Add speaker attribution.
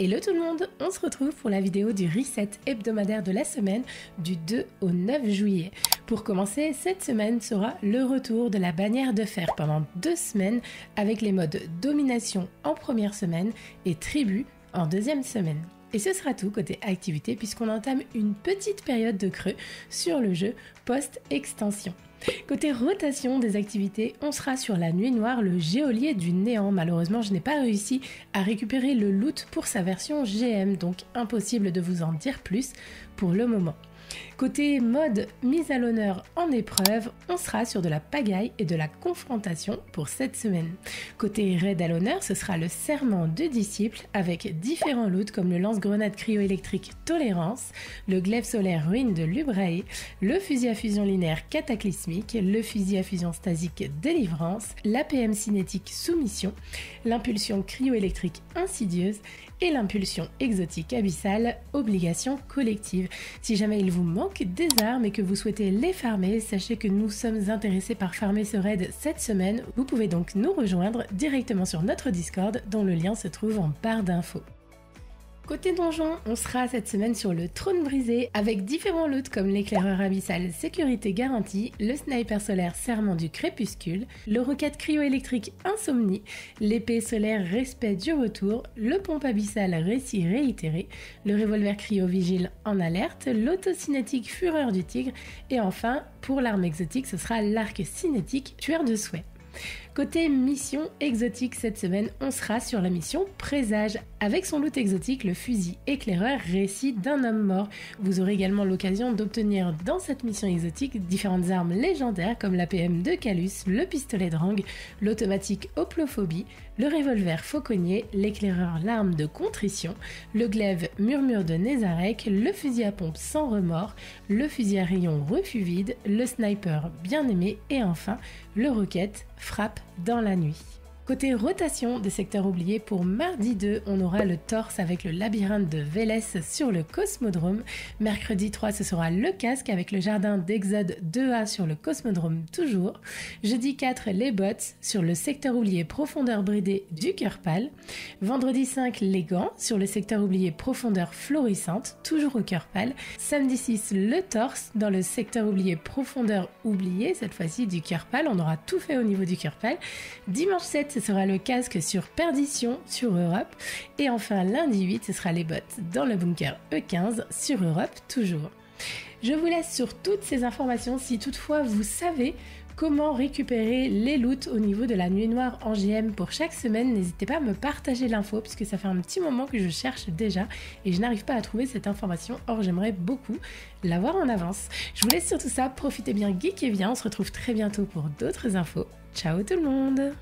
Speaker 1: Hello tout le monde, on se retrouve pour la vidéo du reset hebdomadaire de la semaine du 2 au 9 juillet. Pour commencer, cette semaine sera le retour de la bannière de fer pendant deux semaines avec les modes domination en première semaine et tribu en deuxième semaine. Et ce sera tout côté activité puisqu'on entame une petite période de creux sur le jeu post-extension. Côté rotation des activités, on sera sur la nuit noire, le géolier du néant. Malheureusement, je n'ai pas réussi à récupérer le loot pour sa version GM, donc impossible de vous en dire plus pour le moment. Côté mode mise à l'honneur en épreuve, on sera sur de la pagaille et de la confrontation pour cette semaine. Côté raid à l'honneur, ce sera le serment de disciples avec différents loots comme le lance-grenade cryo-électrique Tolérance, le glaive solaire ruine de Lubrae, le fusil à fusion linéaire cataclysmique, le fusil à fusion stasique Délivrance, l'APM cinétique Soumission, l'impulsion cryo-électrique Insidieuse et l'impulsion exotique abyssale Obligation collective. Si jamais il vous manque des armes et que vous souhaitez les farmer, sachez que nous sommes intéressés par farmer ce raid cette semaine. Vous pouvez donc nous rejoindre directement sur notre Discord dont le lien se trouve en barre d'infos. Côté donjon, on sera cette semaine sur le trône brisé avec différents loots comme l'éclaireur abyssal sécurité garantie, le sniper solaire serment du crépuscule, le roquette cryo-électrique insomnie, l'épée solaire respect du retour, le pompe abyssal récit réitéré, le revolver cryo-vigile en alerte, l'autocinétique fureur du tigre et enfin pour l'arme exotique ce sera l'arc cinétique tueur de souhait. Côté mission exotique cette semaine, on sera sur la mission Présage avec son loot exotique, le fusil éclaireur récit d'un homme mort. Vous aurez également l'occasion d'obtenir dans cette mission exotique différentes armes légendaires comme la PM de Calus, le pistolet Drang, l'automatique Oplophobie, le revolver Fauconnier, l'éclaireur L'arme de contrition, le glaive Murmure de Nézarek, le fusil à pompe sans remords, le fusil à rayon refus vide, le sniper bien aimé et enfin le roquette frappe dans la nuit. Côté rotation des secteurs oubliés, pour mardi 2, on aura le torse avec le labyrinthe de Vélès sur le Cosmodrome. Mercredi 3, ce sera le casque avec le jardin d'Exode 2A sur le Cosmodrome toujours. Jeudi 4, les bots sur le secteur oublié profondeur bridée du cœur pâle. Vendredi 5, les gants sur le secteur oublié profondeur florissante, toujours au cœur pâle. Samedi 6, le torse dans le secteur oublié profondeur oublié, cette fois-ci du cœur pâle. On aura tout fait au niveau du cœur pâle. Dimanche 7, ce sera le casque sur Perdition sur Europe. Et enfin, lundi 8, ce sera les bottes dans le bunker E15 sur Europe toujours. Je vous laisse sur toutes ces informations si toutefois vous savez comment récupérer les loots au niveau de la nuit noire en GM pour chaque semaine. N'hésitez pas à me partager l'info puisque ça fait un petit moment que je cherche déjà et je n'arrive pas à trouver cette information. Or, j'aimerais beaucoup l'avoir en avance. Je vous laisse sur tout ça. Profitez bien, geek et bien. On se retrouve très bientôt pour d'autres infos. Ciao tout le monde